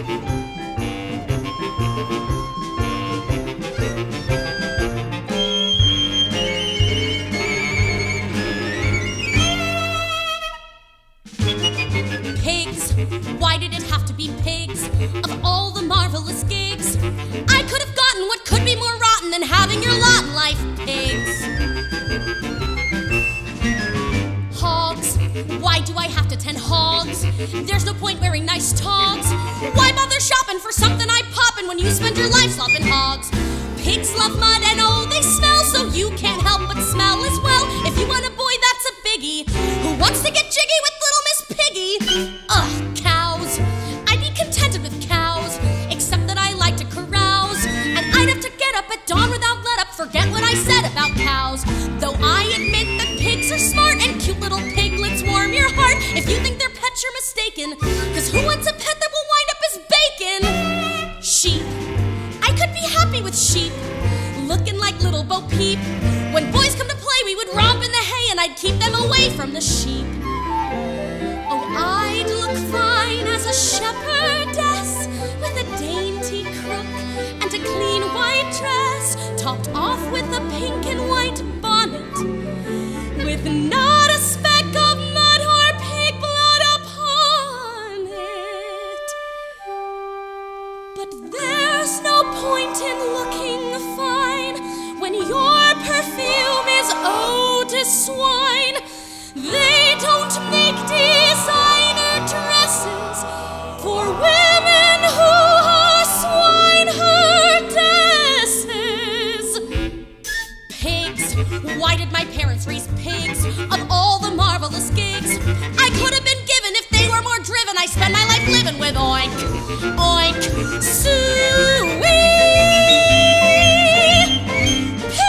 Pigs, why did it have to be pigs? Of all the marvelous gigs, I could have gotten what could be more rotten than having your lot in life, pigs. Hogs, why do I have to tend hogs? There's no point wearing nice togs. For something I poppin' when you spend your life slopping hogs? Pigs love mud and oh, they smell, so you can't help but smell as well. If you want a boy, that's a biggie. Who wants to get jiggy sheep, looking like little Bo Peep. When boys come to play, we would romp in the hay and I'd keep them away from the sheep. Oh, I'd look fine as a shepherdess with a dainty crook and a clean white dress, topped off with a pink and white bonnet, with not a speck of mud or pig blood upon it. But there's no point in looking They don't make designer dresses for women who are swineherdesses. Pigs. Why did my parents raise pigs? Of all the marvelous gigs I could have been given if they were more driven, I spend my life living with oink, oink, suey. Pig.